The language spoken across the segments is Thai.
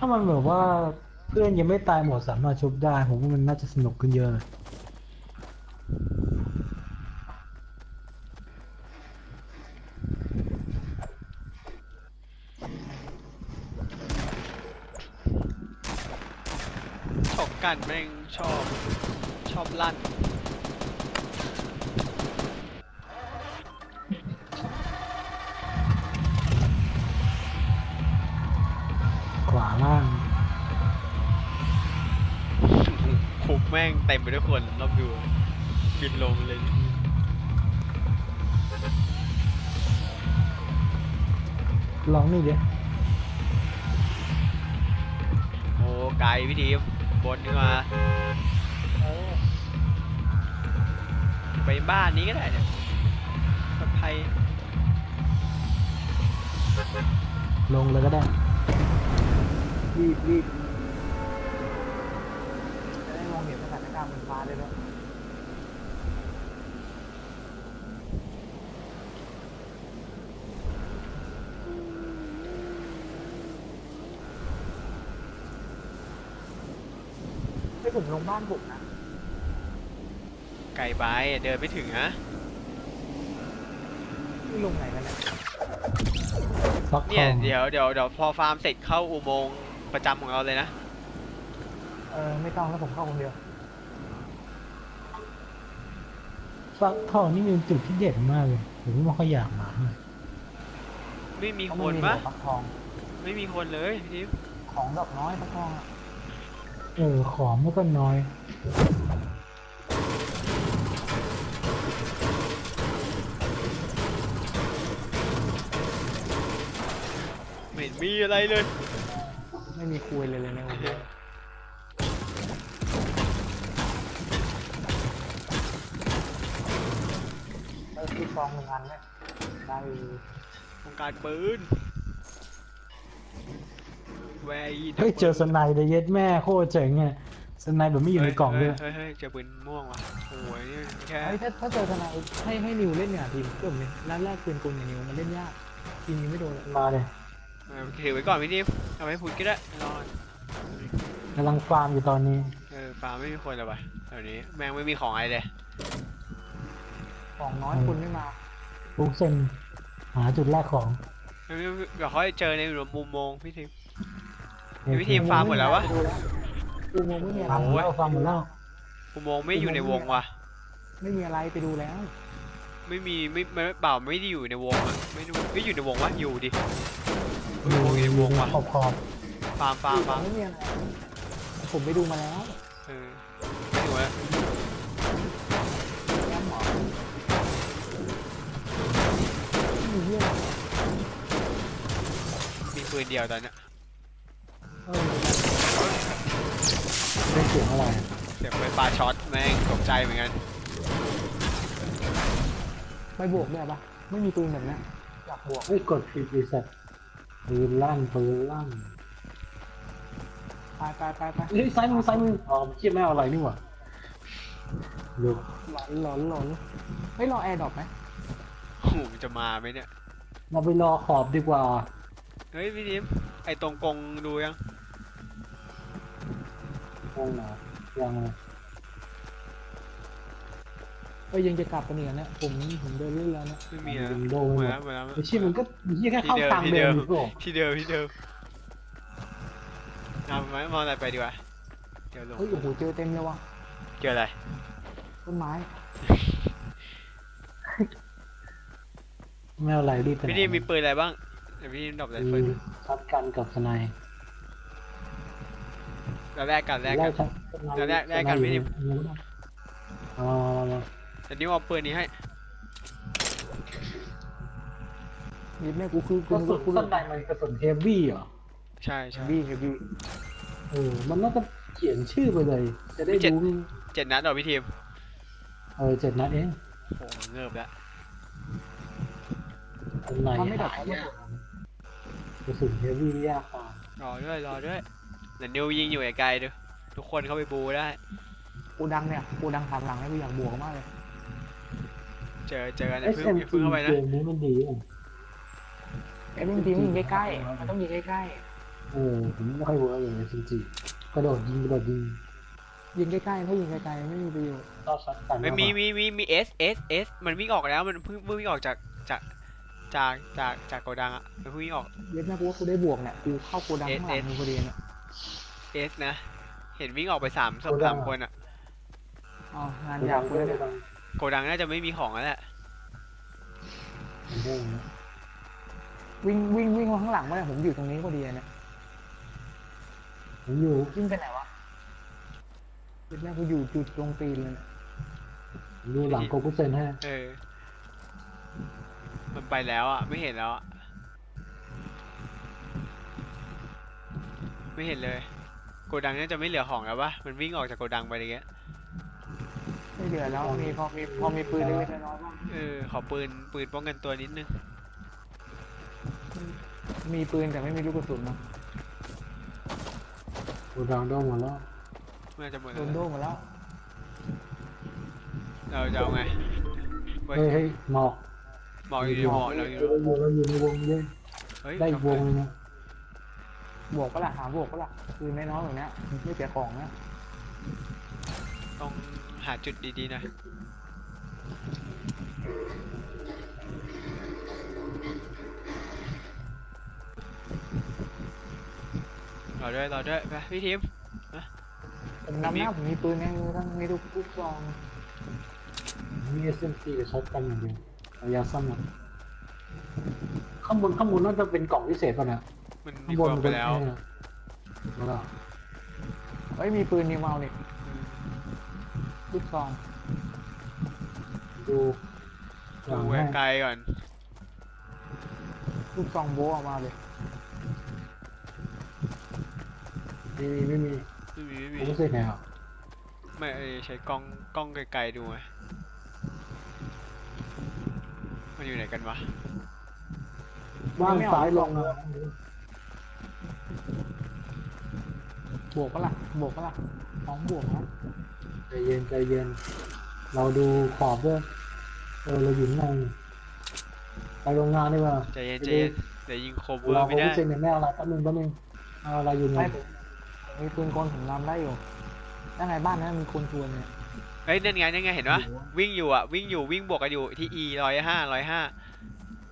ถ้ามันแบบว่าเพื่อนยังไม่ตายหมดสามารถชุบได้ ผมว่ามันน่าจะสนุกขึ้นเยอะเลยชอบกันแม่งชอบชอบลั่น ม่งเต็มไปด้วยคนรอบดูบินลงเลยลองนี่เดี๋ยวโอ้ไกลพี่ทีมบนขึ้นมาไปบ้านนี้ก็ได้เนี่ยปลอดภัยลงเลยก็ได้ รีบรีบานการณ์บนฟ้าได้ด้วยให้ผมลงบ้านผมนะไกลไปเดินไม่ถึงนะนี่ลงไหนกันเนี่ยฟักทเนี่ยองเดี๋ยวเดี๋ยวเดี๋ยวพอฟาร์มเสร็จเข้าอุโมงค์ประจำของเราเลยนะ เออไม่ต้องแล้วผมเข้าคนเดียว ฟักทองนี่เป็นจุดที่เด็ดมากเลยผมไม่ค่อยอยากมาไม่มีเพราะคมันนมีปะหัวฟักทองไม่มีคนเลยพี่ทีมของดอกน้อยฟักทองอะเออของมันก็น้อยไม่เห็นมีอะไรเลย ไม่มีคุยเลยเลยในวั นนี้เออที่ซองหนึ่งอันเนี่ยได้ต้องการปืนแวร์อีเฮ้ยเจอสไนด์เลยเย็ดแม่โคตรเจ๋งไงสไนด์แบบไม่อยู่ในกล่องด้วยเฮ้ยเฮ้ยเจอปืนม่วงว่ะโอ้ยนี่แค่เฮ้ยถ้าถ้าเจอทนายให้ให้นิวเล่นเนี่ยทีมเพิ่มเลยนัดแรกปืนกลอย่างนิวมันเล่นยากทีมนี้ไม่โดนเลยมาเลยเออถือไว้ก่อนพี่ทีมเอาไว้พูดก็ได้รอกำลังฟาร์มอยู่ตอนนี้เออฟาร์มไม่มีคนเลยวะแถวนี้แม่งไม่มีของอะไรเลย ของน้อยคุณไม่มาปุ๊กเซนหาจุดแรกของไม่ไม่ไม่เดี๋ยวเขาให้เจอในมุมมองพี่ทีมมีวิธีฟาร์มหมดแล้ววะไปดูแล้วอุโมงค์ไม่มีอะไรฟาร์มหมดแล้วฟาร์มหมดแล้วอุโมงค์ไม่อยู่ในวงว่ะ ไม่มีอะไรไปดูแล้ว ไม่มีไม่ไม่เปล่าไม่ได้อยู่ในวงอะไม่ดูไม่อยู่ในวงวะอยู่ดิอยู่วงอยู่ในวงว่ะขอบขอบฟาร์มฟาร์มฟาร์มไม่มีอะไรผมไปดูมาแล้วเออไม่ดูแล้ว ไม่มีเรื่องมีปืนเดียวตอนเนี้ยเออเป็นเสียงอะไรเสียงไฟฟ้าช็อตแม่งตกใจเหมือนกันไปบวกด้วยปะไม่มีปืนแบบเนี้ยอยากบวกเฮ้ยกดผิดบริษัทปืนลั่นปืนลั่นไปไปไปไปเฮ้ยซ้ายมือซ้ายมืออ๋อเชี่ยไม่เอาอะไรนี่หว่าดูหลอนหลอนหลอนเฮ้ยรอ airdrop ไหมโอ้โหมันจะมาไหมเนี่ย เราไปรอขอบดีกว่า เฮ้ยพี่ทีมไอตรงกรงดูยัง วงไหนยังเลยเอ้ยยังจะกลับกันอีกเนี่ยผมผมเดินเล่นแล้วเนี่ยไม่มีอะโดนหหมมดดแล้วหมดแล้ว ไอ้เชี่ยมันก็เชี่ยแค่เข้าที่เดิมทางที่เดิเดิมมอยู่ก็ที่เดิมที่เดิมเอาไหมมองอะไรไปดีกว่าเดี๋ยวลงเฮ้ยโอ้โหเจอเต็มเลยว่ะเจออะไรต้นไม้ ไม่เอาอะไรรีบไปไหนพี่ทีมมีปืนอะไรบ้างเดี๋ยวพี่ทีม drop อะไรปืนมี shotgun กับ snipe เราแลกกันแลกกัน shot snipe แลกแลกกันพี่ทีมอ๋อแต่นิ้วเอาปืนนี้ให้ยิบแม่กูคือกกูระสุนกู snipe มันกระสุน heavy เหรอใช่ใช่บี้ heavy เออมันน่าจะเขียนชื่อไปเลย จะได้มีเจ็ดรู้เจ็ดนัดเหรอพี่ทีมเออเจ็ดนัดเองโอ้โหเงิบแล้ว สไนด์มันไม่ดับหายากกระสุนเฮฟวี่ยากกว่ารอด้วยรอด้วยเดี๋ยวนิวยิงอยู่ไกลๆดูทุกคนเข้าไปบูได้ กูดังเนี่ยกูดังถามหลังให้กูอยากบวกมากเลยเจอเจอกันอย่าเอสเพิ่งเอ็มอย่าจีเพิ่งเข้าไปนะเกมนี้มันดีอะเอ้ยมึงทีมงยิงใกล้ๆมันต้องยิงใกล้โอ้ผมไม่ค่อยเวิร์กอย่างนี้จริงๆกระโดดยิงกระโดดยิงยิงใกล้ๆถ้ายิงไกลๆไม่มีประโยชน์ รอบซัดกันไม่มีมีมีมีเอสเอสเอสมันวิ่งออกแล้วมันเพิ่งเพิ่งวิ่งออกจาก จากจากจากจากโกดังอะมันเพิ่งวิ่งออก เย็ดแม่กูว่ากูได้บวกเนี่ยกูเข้าโกดังข้างหลังเอสมึงพอดีเนี่ยเอสนะ เห็นวิ่งออกไปสามสองสามคนอะเอางานโกยาดัวงกูก็ได้ได้เนี่ยดังโกดังน่าจะไม่มีของแล้วแหละมันได้นะวิ่งวิ่งวิ่งมาข้างหลังมาเนี่ยผมอยู่ตรงนี้พอดีเนี่ยผมอยู่วิ่งไปไหนวะเย็ดแม่กูอยู่จุดตรงตีนเลยเนี่ยผมอยู่หลังโกกุเซนให้เออ มันไปแล้วอะ ไม่เห็นแล้วอะ ไม่เห็นเลย โกดังน่าจะไม่เหลือของแล้วปะมันวิ่งออกจากโกดังไปอะไรเงี้ย ไม่เหลือแล้วมีพอมีพอมีปืนเล็กๆน้อยๆบ้างเออ ขอปืน ปืนป้องกันตัวนิดนึง มีปืนแต่ไม่มีลูกกระสุนนะโกดังโดนหมดแล้วน่าจะหมดโดแล้วนโดนมาแล้วเราจะเอาไงเว้ยเฮ้ยเฮ้ยหมอก หมอกอยู่ในหมอกเราอยู่เราอยู่เราอยู่ในวงเล่นเฮ้ยได้อีกวงเลยนะบวกก็ล่ะหาบวกก็ล่ะปืนน้อยๆแบบเนี้ยไม่เสียของนะต้องหาจุดดีๆหน่อยรอด้วยรอด้วยไปพี่ทีมผมนำหน้าผมมีปืนไงทั้งมีลูกลูกซองมีเอสเอ็มซีกับช็อตกันอย่างเดียว ระยะสั้นอะข้างบนข้างบนน่าจะเป็นกล่องพิเศษป่ะเนี่ยมันข้ามีงคบนนเอาไปแล้วแล้วก็เฮ้ยมีปืนนิวเมาเนี่ยลูกซองดูหลังดูให้ไกลๆก่อนลูกซองโบะออกมาเลยไม่มีไม่มีไม่มีไม่ผมมีไม่ใช่แนวไม่เอ้ยใช้กล้องกล้องไกลๆดูไง มันอยู่ไหนกันวะบ้านซ้ายลงอะบวกก็ล่ะบวกก็ล่ะสองบวกนะใจเย็นใจเย็น เราดูขอบด้วยเออเราอยู่ข้างในไปโรงงานดีกว่าใจเย็นใจเย็นเดี๋ยวยิงโคเวอเราร์โปไม่รได้เซนเนี่ยแม่อะไรแป๊บนึงแป๊บนึงเอาอะไรอยู่เนี่ไม่ยผมมีปืนกลผมนำได้อยู่ยังไงบ้านนั้นมีคนชวนเนี่ย เฮ้ยนั่นไงนั่นไงเห็นปะวิ่งอยู่อะวิ่งอยู่วิ่งบวกกันอยู่ที่ e ร้อยห้าร้อยห้า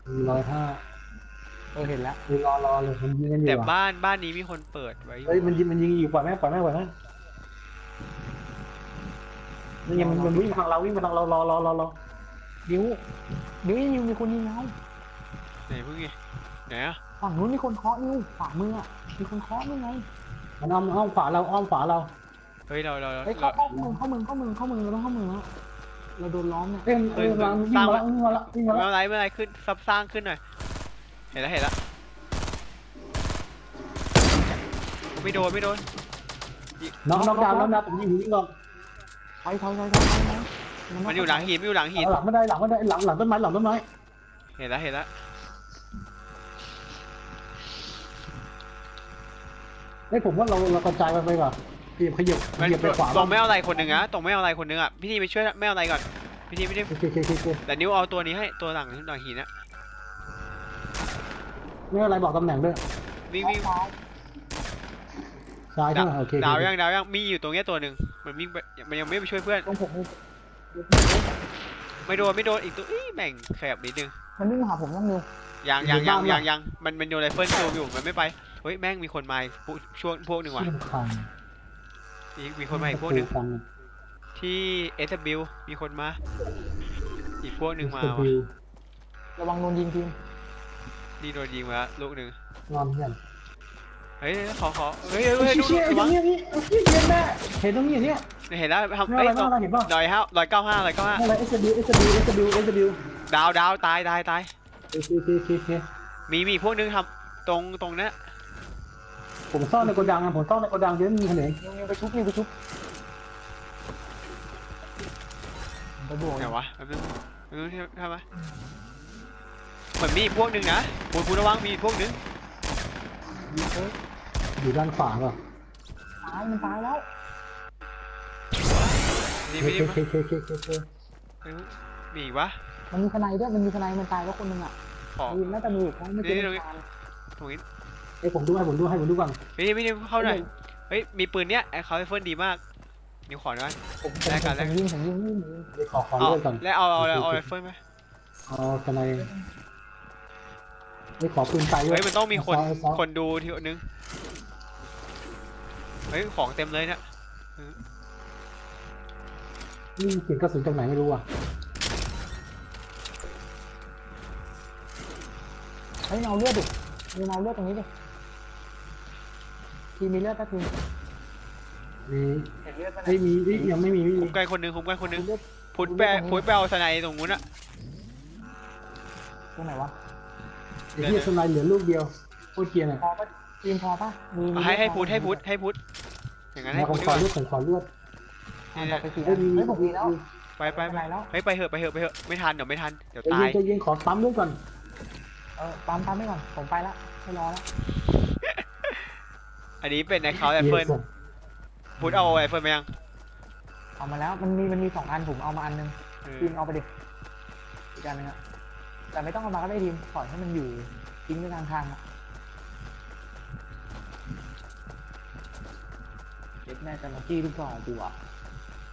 มีร้อยห้าเออเห็นแล้วมีรอรอเลยมันยิงกันอยู่แต่อะบ้านบ้านนี้มีคนเปิดไว้อยู่เฮ้ยมันยิงมันยิงอยู่ปล่อยแม่ปล่อยแม่ปล่อยแม่นี่ยังมันมันวิ่งมาทางเราวิ่งมาทางเรารอรอรอรอนิ้วนิ้วนิ้วมีคนยิงเราไหนเพิ่งไงไหนอะฝั่งนู้นมีคนเคาะนิ้วขวามืออะมีคนเคาะนี่ไงมันอ้อมอ้อมขวาเราอ้อมขวาเรา เฮ้ยเราเราเราเฮ้ยเราเข้าเข้าเมืองเข้าเมืองเข้าเมืองเข้าเมืองเราต้องเข้าเมืองแล้วเราโดนล้อมเนี่ยเอ้ยเอ้ยมาวิ่งมาแล้ววิ่งมาแล้ววิ่งมาไม่แล้วเป็นไรไม่เป็นไรขึ้นซับสร้างขึ้นหน่อย เห็นแล้วเห็นแล้วไม่โดนไม่โดนน้องน้องดาวน้องดาวผมยิงยิงก่อนถอยถอยถอยถอยถอยถอยมันอยู่หลังหินมันอยู่หลังหิน หลังไม่ได้หลังไม่ได้หลังหลังต้นไม้หลังต้นไม้เห็นแล้วเห็นแล้วเฮ้ยผมว่าเราเรากระจายไปไปก่อน ขยับขยับขมันยับไปขวาตรงไม่เอาอะไรคนหนึ่งอะตรงไม่เอาอะไรคนหนึ่งอะพี่ทีไปช่วยไม่เอาอะไรก่อนพี่ทีพี่ทีโอเคโอเคโอเคโอเคแต่นิ้วเอาตัวนี้ให้ตัวหลังหลังหินอะไม่อะไรบอกตำแหน่งด้วยวิ่งวิ่งซ้ายใช่ไหมโอเคดาวยังดาวยังมีอยู่ตรงเนี้ยตัวหนึ่งมันวิ่งไปมันยังไม่ไปช่วยเพื่อนตรงผมมีไม่โดนไม่โดนอีกตัวอี้แม่งขยับนิดนึงมันวิ่งมาหาผมต้องนิ้วยังยังยังยังยังมันมันโยนไรเฟิลโจมอยู่มันไม่ไปเฮ้ยแม่งมีคนมาอีกพวกช่วงพวกหนึ่งว่ะที่คัน มีมีคนมาอีกพวกหนึ่งคันที่ S W มีคนมา อีกพวกหนึ่งมาสว่ะกิลระวังโดนยิงทีมนี่โดนยิงมาแล้วลูกหนึ่งงอนกันเฮ้ยขอขอเฮ้ยเฮ้ยเฮ้ยดูเชี่ยระวังเชี่ยนี่เชี่ยเย็นแม่เห็นตรงนี้เนี่ยเห็นแล้วทำไม่เอ้ยอะไรไม่อะไรเห็นป่ะร้อยห้าร้อยเก้าห้าร้อยเก้าห้าไม่อะไร S W S W S W S W ดาวดาวตายตายตายโอเคโอเคโอเคโอเคมีมีพวกนึงทำตรงตรงเนี้ย ผมซ่อนในโกดังนะผมซ่อนในโกดังเดี๋ยวมีคนเห็นนิ้วนิ้วไปชุบนิ้วไปชุบไปบวกไหนวะแป๊บนึงแป๊บนึงทำไมเหมือนมีอีกพวกนึงนะปูปูระวังมีอีกพวกนึงอยู่ด้านขวาป่ะตายมันตายแล้วนี่โอไม่เคได้โอเคโอเคโอเคโอเคมีอีกวะมันมีทนายด้วยมันมีทนายมันตายแล้วคนหนึงอะขอมีน่าจะมีอยู่เพราะไม่เจอนี่ตรงนี้ทานตรงนี้ ไอ้ยผมดูให้ผมดูให้ผมดูก่อนพี่ทีมพี่ทีมเข้าหน่อยเฮ้ยมีปืนเนี้ยไอ้เขาไอเฟิลดีมากนิวขอหน่อยผมผมแลกกันแลผกมยิงผมยิงยิงยิงเดี๋ยวขอขอเอาเลือดก่อนแล้วเอาเอาเอาไอเฟิลไหมเอาทนายไม่ขอปืนไฟด้วเฮ้ยยมันต้องมีคนเอาเอาเอาคนดูทีนึงเฮ้ยของเต็มเลยเนี่ยนี่เสียงกระสุนจากไหนไม่รู้อะเฮ้ยเมาเลือดดิมีเมาเลือดตรงนี้ดิ ทีมีเลือดปะทีมีเห็นเลือดปะไม่มีเอ้ยยังไม่มีไม่มีคุ้มกันคนหนึงคุ้มกันคนหนึงเลือดพุทธแปะพุทธแปะเอาสไนด์ตรงนู้นอะตรงไหนวะไอ้ที่สไนด์เหลือลูกเดียวโคตรเกรียร์น่ะพอปะทีมพอปะมีมีให้ให้เลือดพุทธพอให้พุทธให้พุทธอย่างนั้นให้แล้วผพุทมธขอดีเลืกอดผมขอเลือดอะต่อไปทีเอ้ยมีเฮ้ยผมมีแล้วไปไปไม่ไปเป็นไรแล้วเฮ้ยไปเหอะไปเหอะไปเหอะไม่ทันเดี๋ยวไม่ทันเดี๋ยวใจตาเย็ยนใจเย็นขอปั๊มเลือดก่อน เออปั๊มปั๊มไปก่อนผมไปละไม่รอละ อันนี้เป็นในเขา rifle พุทธเอา rifle มายัง เอามาแล้วมันมีมันมีสองอันผมเอามาอันนึงเออทีมเอาไปดิอีกอันนึงอะแต่ไม่ต้องเอามาก็ได้ทีมปล่อยให้มันอยู่ทิ้งไว้กลางทางอะเด็กแม่จะมาจี้ลูกกรอกกูอะ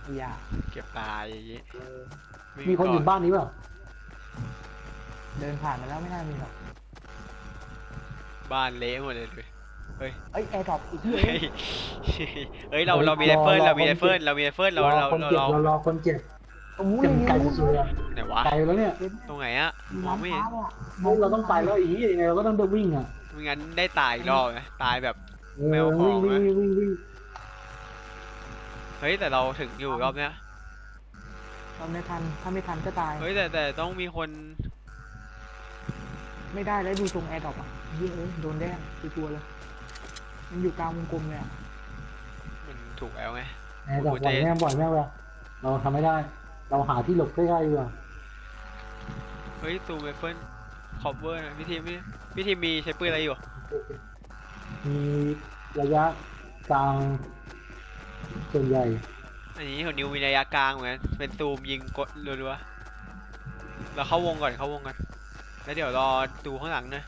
ไม่อยากเก็บตายอย่างงี้ไมีคนอยู่ก่บ้านนี้เปล่าเดินผ่านมาแล้วไม่น่ามีหรอกบ้านเละหมดเลย ดูเอ้ย airdrop อีกที่เฮ้ยเฮ้ยเราเรามี rifle เรามี rifle เรามี rifle เรารอเราคนเราเจ็บเราเรารอคนเจ็บตรงนู้นเจ็บเลยไกลนี่สุดเลยอะไหนวะไกลแล้วเนี่ยตรงไหนอะมองไม่เห็นเฮ้ยเราต้องไปแล้วอีกยังไงเราก็ต้องเดินวิ่งอะไม่งั้นได้ตายอีกรอบไหมตายแบบเออไม่เอาของวิ่งนะวิ่งวิ่งวิ่งเฮ้ยแต่เราถึงอยู่รอบเนี้ยทำไม่ทันถ้าไม่ทันก็ตาย เฮ้ยแต่แต่ต้องมีคนไม่ได้แล้วดูตรงแอร์ดรอปอะเฮ้ยเอ้ยโดนแดงคือกลัวเลย มันอยู่กลางวงกลมเลยอะมันถูกแล้วไงแอร์ดรอปบ่อยแม่บ่อยแม่เวลาเราทำไม่ได้ เราหาที่หลบใกล้ๆดีกว่าเฮ้ยตูเมเฟิลคอปเวอร์นะพี่ทีมพี่พี่ทีมมีใช้ปืนอะไรอยู่มีระยะกลางส่วนใหญ่อันนี้ของนิวมีระยะกลางเหมือนกันเป็นตูมยิงกดรัวๆเราเข้าวงก่อนเข้าวงกันแล้วเดี๋ยวรอดูข้างหลังนะ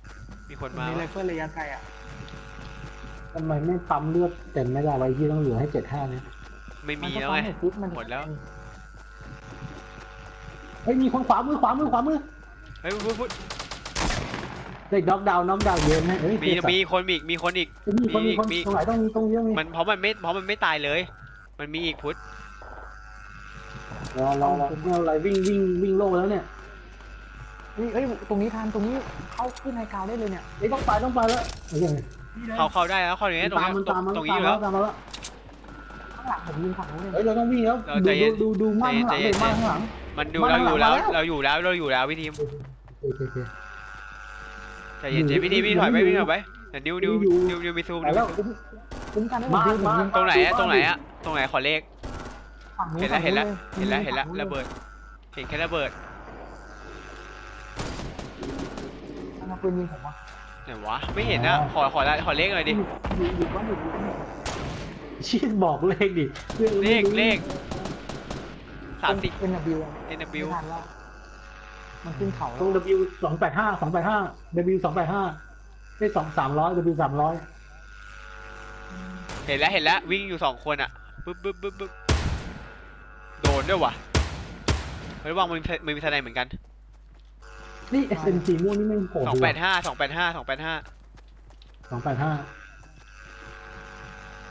มีคนมามีไรวะเฟิลระยะไกลอะ ทำไมไม่ปั๊มเลือดเต็มไม่ได้ไว้ที่ต้องเหลือให้เจ็ดห้าเนี่ยไม่มันมีก็แล้วปั๊ไงมหมดปุ๊บมันหมดแล้วเฮ้ยมีคนขวามือขวามือขวามือเฮ้ยพูดพูดเด็กด็อกดาวน์น็อกดาวน์เย็นนะเฮ้ยมีมีคนมีอีกมีคนอีกมีคนมีคนมีตรงไหนต้องมีตรงเยอะมีมันเพราะมันไม่เพราะมันไม่ตายเลย มันมีอีกพุทธรอรอรอไม่เอาอะไรวิ่งวิ่งวิ่งโล่แล้วเนี่ยเฮ้ยเอ้ยตรงนี้ทันตรงนี้เข้าขึ้นไฮกราวด์ได้เลยเนี่ยเฮ้ยต้องไปต้องไปแล้วเฮ้ย เขาเข้าได้แล้วเข้าอย่างนี้ตรงตามนี้มันตรตามงมันตรงตานี้มอยู่แล้แล้ววตามมาแล้วข้างหลังผมยิงฝั่งนู้นเลยเฮ้ยเราต้องวิ่งแล้วเราดูใจเย็น ดูดูดูม่านข้างหลังใจเย็เลยนม่านข้างหลัง มันดูมาเราอยู่แล้วมาแล้วเราอยู่แล้วเราอยู่แล้วพี่ทีมโอเคโอเคใจเย็นใจพี่ทีมพี่ถอยไปพี่ถอยไปเดี๋ยวนิวนิวอยู่นิวนิวมีซูมไปนิวแล้วคุ้มกันให้ผมมายิงผมมายิงตรงไหนอะตรงไหนอะตรงไหนขอเลขฝั่งนู้นเห็นแล้วเห็นแล้วฝั่งเห็นแล้วเห็นแล้วฝั่งระเบิดเห็นแค่ระเบิดมันเอาปืนยิงผมวะ ไหนวะ ไม่เห็นนะขอขอขอเลขหน่อยดิ อยู่อยู่บ้านอยู่อยู่บ้านอยู่ชี้บอกเลขดิเลขเลขสามสิบ เป็นบิว NW ไม่ทันแล้วมันขึ้นเขาตรง W สองแปดห้าสองแปดห้า W สองแปดห้าได้สองสามร้อย W สามร้อยเห็นแล้วเห็นแล้ววิ่งอยู่สองคนอะปึ๊บปึ๊บปึ๊บปึ๊บโดนด้วยวะเฮ้ยระวังมันมีมันมีทนายเหมือนกัน นี่ SMG ม่วงนี่ไม่งโหดสองแปดห้าสองแปดห้าสองแปดห้าสองแปดห้า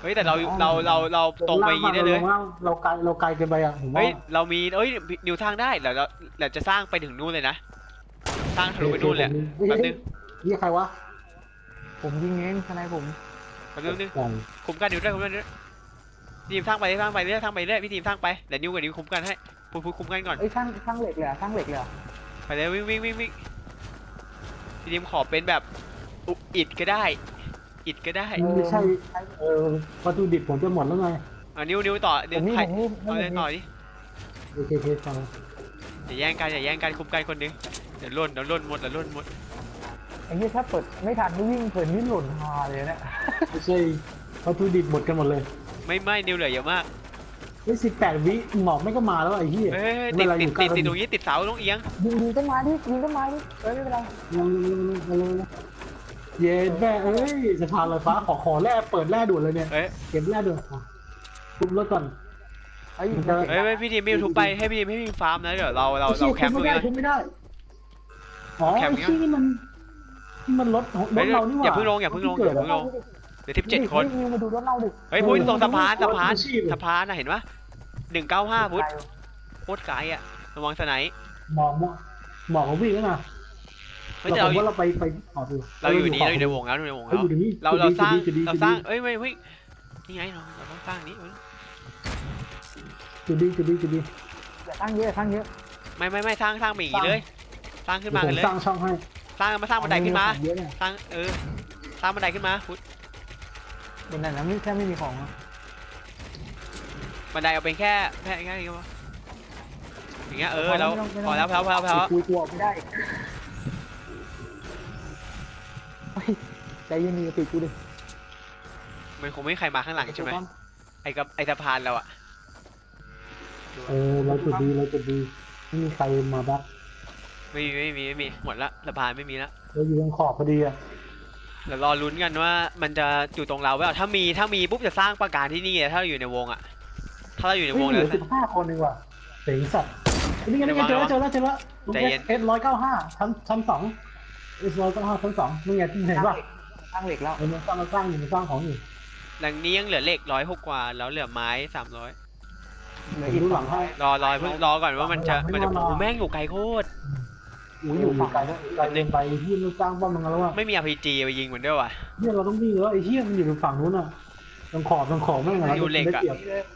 เฮ้ยแต่เราเราเราเราตรงไปอยางงี้ได้เลย เราไกลเราไกลเกินไปอะผมว่าเฮ้ยเรามีเอ้ยนิวสร้างได้เดี๋ยวเราเราจะสร้างไปถึงนู่นเลยนะสร้างทะลุไปนู่นเลยแป๊บนึงเรียกใครวะผมยิงเองทนายผมแป๊บนึงนึงกล่องคุมกันนิวด้วยคุมกันนิวด้วยทีมสร้างไปเรื่อยสร้างไปเรื่อยสร้างไปเรื่อยพี่ทีมสร้างไปเดี๋ยวนิวกับนิวคุมกันให้พูดพูดคุมกันก่อนเอ้ยช่างช่างเหล็กเลยเหรอช่างเหล็กเลยเหรอ ไปเลยวิ่งวิ่งวิ่งวิ่งพี่ทีมขอเป็นแบบอุอิดก็ได้ อิดก็ได้ไม่ใช่เออวัตถุดิบผมจะหมดแล้วไงอะนิวนิวต่อผเดี๋ยวมนี่ใครผมนี่เอาเลยต่อดิโอเคโอเคฟังอย่าแย่งกันอย่าแย่งกันคุมกันคนหนึงเดี๋ยวล่นเดี๋ยวล่นหมดเดี๋ยวล่นหมดไอ้เหี้ยถ้าเปิดไม่ทันนี่วิ่งเผินนี่หล่นฮาเลยเนี่ยไม่ใช่วัตถุดิบหมดกันหมดเลย ไม่ไม่นิวเหลือเยอะมาก เฮ้ยสิบแปดวิหมอกไม่ก็มาแล้วไอ้เหี้ยเฮ้ยเวติดลาอติดยู่ใกล้ติดติดตรงนี้ติดเสาต้องเอียงยิงยิงต้นไม้ดิยิงต้นไม้ดิเอ้ยไม่เป็นไรยังยังยังยังเย็นแม่เอ้ยสะพานลอยฟ้าขอขอแร่เปิดแร่ด่วนเลยเนี่ยเอ้ยเก็บแร่ด่วนอะคุมรถก่อนเอ้ยมันจะเฮ้ยเฮ้ยพี่ทีมไม่ทุบไปให้พี่ทีมให้พี่ทีมฟาร์มนะเดี๋ยวเราเราเราแคมป์ตรงนี้คุมไม่ได้อ๋อแคมป์ไอ้เงี้ย ที่นี่มันที่มันรถของรเฮ้ยถเรานี่หว่าอย่าเพิ่งลงอย่าเพิ่งลงอย่าเพิ่งลง เดี๋ยวทิปเจ็ดคน นิวมาดูรถเราดิเฮ้ยพุทธตรงสะพานเออสะพานอาชีพสะพานน่ะเห็นปะหนึ่งเก้าห้าพุทธโคตรไกลอะระวัง snipeหมอกหมอกหมอกของวิ่งแล้วนะเฮ้ยเราแต่ผมเราว่าเราไปไปขอดูเราอยู่นี่เราอยู่ในวงแล้วเราอยู่ในวงเฮ้ยแล้วอยู่ตรงนี้เราเราสร้างจุดดีเราจุดดีสร้างเอ้ยไม่เฮ้ยนี่ไงเราเราต้องสร้างนี้จุดดีจุดดีจุดดีอย่าตั้งเยอะอย่าตั้งเยอะไม่ไม่ไม่สร้างสร้างไปอย่างนี้เลย สร้างขึ้นมาผกันมเลยสร้างช่องให้สร้างมาสร้างบันไดขึ้นมาเยอะเนี่ยสร้างเออสร้างบันไดขึ้นมาพุทธ บนนั้นนะไม่แค่ไม่มีของอะบันไดเอาเป็นแค่แค่แค่นี้ก็พออย่างเงี้ยเออเราพอแล้วพอแล้วพอแล้วพอแล้วคุยตัวไม่ได้เฮ้ยใจเย็นดีปิดกูดิมันคงไม่มีใครมาข้างหลังใช่ไหมไอ้กับไอ้สะพานเราอะเออเราจุดดีเราจุดดีไม่มีใครมาบักไม่มีไม่มีไม่มีหมดละสะพานไม่มีละเราอยู่ตรงขอบพอดีอะ เดี๋ยวรอลุ้นกันว่ามันจะอยู่ตรงเราไหมถ้ามีถ้ามีปุ๊บจะสร้างประการที่นี่อะถ้าเราอยู่ในวงอะถ้าเราอยู่ในเฮ้ยวงเหแล้ลืวอสิบห้าคนเองว่ะเจ๋งสัตว์นี่ไงนี่ไงเจอแล้วเจอแล้วเจอแล้วใจเย็นเอสร้อยเก้าห้าชั้นชั้นสองเอสร้อยเก้าห้าชั้นสองนี่ไงเห็นป่ะตั้งเหล็กแล้วเออมันสร้างมันสร้างอยู่มันสร้างของอยู่หลังนี้ยังเหลือเหล็กร้อยหกกว่าแล้วเหลือไม้สามร้อยเหลืผอมอีกดูสหอลังงให้รอรอเพิ่งรอก่อนว่ามันจะมันจะไม่โอ้รอโหแม่งอยู่ไกลโคตร อุ้ยอยู่ไกลแล้วไกลเกินไปที่มันสร้างป้อมมันแล้วว่ะไม่มี RPG ไปยิงเหมือนเดิมว่ะเนี่ยเราต้องวิ่งแล้วไอ้เหี้ยมันอยู่ฝั่งนู้นอะตรงขอบตรงขอบแม่งอะอยู่เหล็กอะได้ปรียบ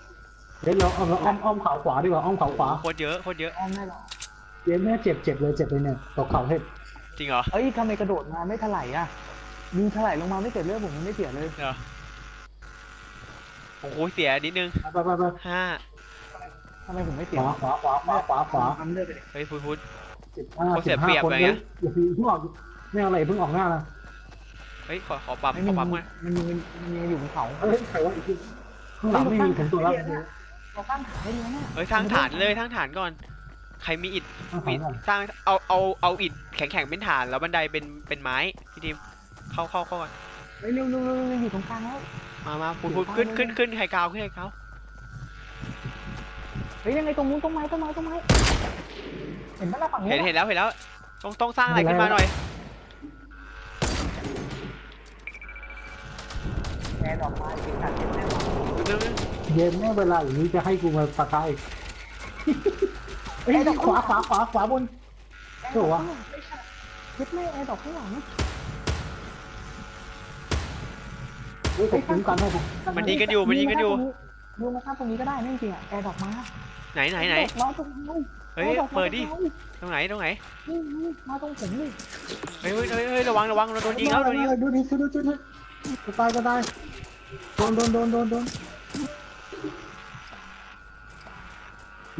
เดี๋ยวเราเอาเราอ้อมอ้อมเขาขวาดีกว่าอ้อมเขาขวาโคตรเยอะโคตรเยอะอ้อมได้หรอเจ๊แม่เจ็บเจ็บเลยเจ็บเลยเนี่ยตกเขาเห็ดจริงเหรอเอ้ยทำไมกระโดดมาไม่ถลายอะยิงถลายลงมาไม่เสร็จเรื่องผมมันไม่เสียเลยโอ้โหเสียนิดนึงไปไปไปห้าทำไมผมไม่ขเสียวาขวาขวาขวาขวาขวาทำเลือดไปดิเฮ้ยพุทธพุทธ สิบห้าเขาเสีสิยบเปรีห้ายบคนเลยเฮ้ยนะอย่าเพิ่งออกไม่เอาอะไรเพิ่งออกหน้านะเฮ้ยขอขอปั๊มไม่ขมีอปั๊มมามันมีมันมีอยู่บนเขาเฮ้ยใครวะอีกทีข้างหลังไม่มีผมตัวแล้วเราตั้งฐานได้เลยนะเฮ้ยสร้างฐานเลยสร้างฐานก่อน ใครมีอิฐข้างหมีลังก่อนสร้างเอาเอาเอาอิฐแข็งๆเป็นฐานแล้วบันไดเป็นเป็นไม้พี่ทีมเข้าเข้าเข้าก่อนเฮ้ยเร็วเร็วเร็วเร็วอยู่ตรงกลางแล้วมามาพุทธพุทธขึ้นขึ้นขึ้นใครกาวขึ้นใครกาว เฮ้ยยังไงตรงนู้นต้นไม้ต้นไม้ต้นไม้เห็นปะล่ะฝั่งนี้เห็นเห็นแล้วเห็นแล้วต้องต้องสร้างอะไรขึ้นมาหน่อยแอนออกมาสิตัดเห็นแน่นอนเร็วๆเร็วเย็นแม่เวลาอย่างนี้จะให้กูมาปะทะอีกเฮ้ยขวาขวาขวาขวาบนแอนโถ่ออกวะข้างหลังไม่ใช่คิดไม่แอนออกข้างหลังนะเฮ้ยผมคุ้มกันให้ผมมันยิงกันอยู่มันยิงกันอยู่ ดูมาข้างตรงนี้ก็ได้ไม่จริงอะแอนออกมาไหนไหนไหนมาตรงนู้นเฮ้ยเปิดดิตรงไหนตรงไหนนี่นี่มาตรงผมนี่เฮ้ยเฮ้ยเฮ้ยเฮ้ยระวังระวังเราโดนยิงแล้วโดนยิงแล้วดูดิดูดิดูดิจะตายก็ตายโดนโดนโดนโดนโดน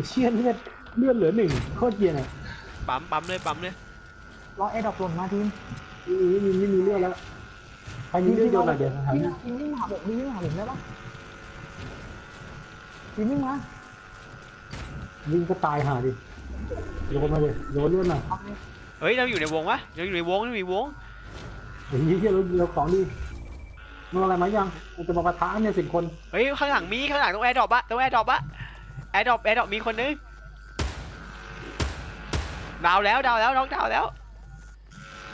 เชี่ยเลือดเลือดเหลือหนึ่งโคตรเย็นอะปั๊มปั๊มเลยปั๊มเลยรอแอนออกหล่นมาทีมไม่มีไม่มีเลือดแล้วใครมีเลือดโยนหน่อยเดี๋ยวหายทีมนะทีมวิ่งมาหาผมทีมวิ่งมาหาผมได้ปะ ทีมวิ่งมาวิ่งก็ตายหาดิโยนมาเลยโยนเลือดหน่อยเอาไปเฮ้ยเราอยู่ในวงวะเราอยู่ในวงเราอยู่ในวงเดี๋ยวยี่เยี่ยเราเราของดีมึงอะไรมายังมันจะมาปะทะเนี่ยสิบคนเฮ้ยข้างหลังมีข้างหลังตรง airdrop อะตรง airdrop อะ airdrop airdrop มีคนนึง down แล้ว down แล้ว knock down แล้ว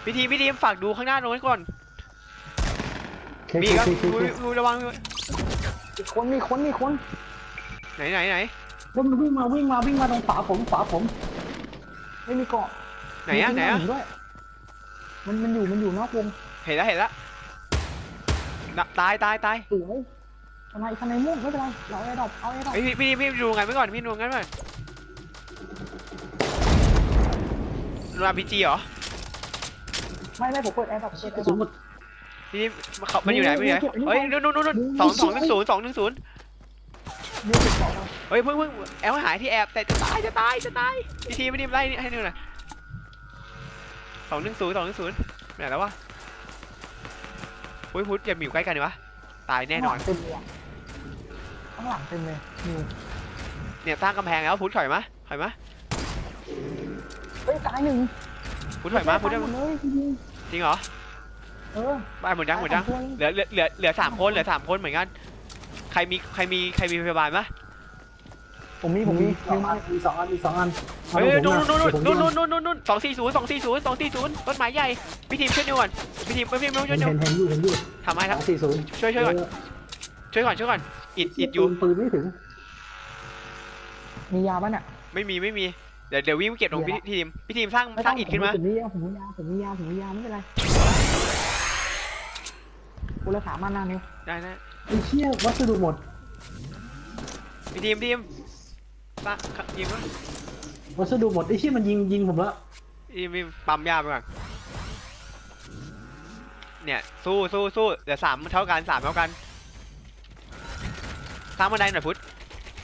พี่ทีมพี่ทีมฝากดูข้างหน้าตรงนั้นก่อนเคมีเคครับเคเคดูเคดูระวังมีคนมีคนมีคน ไหนไหนไหนแล้วมันวิ่งมาวิ่งมาวิ่งมาตรงฝาผมฝาผม ไม่มีเกาะไหนอะไหนอะมีด้วยมันมันอยู่มันอยู่นอกวงเห็นแล้วเห็นแล้วน่ะตายตายตายสวยทำไมทำไมม่วงไม่เป็นไรเราแอร์ดรอปเอาแอร์ดรอปเฮ้ยพี่พี่พี่ดูไงไว้ก่อนพี่ดูไงไว้ก่อนดูอาร์พีจีเหรอไม่ไม่ผมเปิดแอร์ดรอปเปิดแอร์ดสรมอปมติพี่เขามันอยู่ไหนมันอยู่ไหนเฮ้ยนู่นนู่นนู่นสองสองหนึ่งศูนย์สองหนึ่งศูนย์ เรียกติดต่อมาเฮ้ยเพิ่งเพิ่งแอลหายที่แอบแต่จะตายจะตายจะตายพี่ทีไม่ได้ไล่นี่ให้หน่อยสองหนึ่งศูนย์สองหนึ่งศูนย์ไหนแล้ววะอุ้ยพุทธอย่ามาอยู่ใกล้กันดิวะตายแน่นอนข้างหลังเต็มเลยข้างหลังเต็มเลยนิวเนี่ยสร้างกำแพงแล้วพุทธถอยมาถอยมาเฮ้ยตายหนึ่งพุทธถอยมาพุทธตายมดเลยจริงเหรอเออบ้านหมดยังหมดยังเหลือเหลือเหลือสามคนเหลือสามคนเหมือนกัน ใครมีใครมีใครมีพยาบาลปะผมมีผมมีสองอันมีสองอันมีสองอันเฮ้ยนู่นนู่นนู่นผมนู่นโยนู่นนู่นนู่นสองสี่ศูนย์สองสี่ศูนย์สองสี่ศูนย์ต้นไม้ใหญ่พี่ทีมช่วยนิวก่อนพี่ทีมพี่ทีมช่วยเห็นนิวเห็นเห็นอยู่เห็นอยู่ทำให้สครัอบงสี่ศูนย์ช่วยช่วยก่อนช่วยก่อนช่วยก่อนอิดอิดอยู่ปืนไม่ถึง มียาปะเนี่ยไม่มีไม่มีเดี๋ยวเดี๋ยววิ่งไปเก็บตรงพี่ทีมพี่ทีมสร้างสร้างอิดขึ้นมาผมมียาผมมียาผมมียาผมมียาไม่เป็นไร กูละสามอันนะนิวได้นะไอ้เชี่ยวัสดุหมดพี่ทีมทีมสร้างยิงวะวัสดุหมดไอ้เชี่ยมันยิงยิงผมแล้วทีมทีมปั๊มยาไปก่อนเนี่ยสู้สู้สู้เดี๋ยวสามเท่ากันสามเท่ากันสร้างบันไดหน่อยพุทธ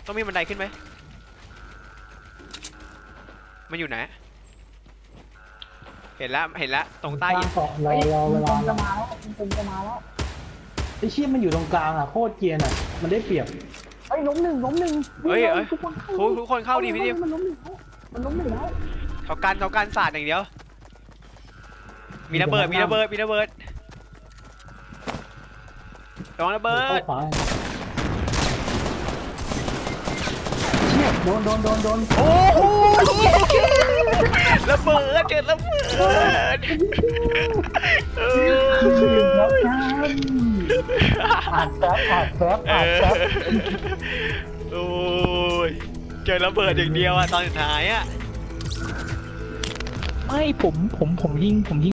ต้องมีบันไดขึ้นไหมมันอยู่ไหนเห็นแล้วเห็นแล้วตรงใต้อิฐเกาะรอรอเวมันลาจะมาแล้วมันจะมาแล้ว ไอ้เชี่ยมันอยู่ตรงกลางอะโคตรเกรียนอะ มันได้เปรียบเฮ้ยล้มหนึ่งล้มหนึ่งเฮ้ยเอ้ยทุกคนเข้าทุกทุกคนเข้าดิพี่ทีมมันล้มหนึ่งแล้วมันล้มหนึ่งแล้วเขากันเขากันศาสตร์อย่างเดียว มีระเบิดมีระเบิดมีระเบิดระวังระเบิด เข้าขวาเชี่ยโดนโดนโดนโดนโอ้โห ระเบิดเกิดระเบิดเออแล้วกันอ่านแป๊บอ่านแป๊บเออ่านแป๊บอโอ้ยเจอระเบิดอย่างเดียวอะตอนสุดท้ายอะ ไม่ผมผมผมยิงผมยิง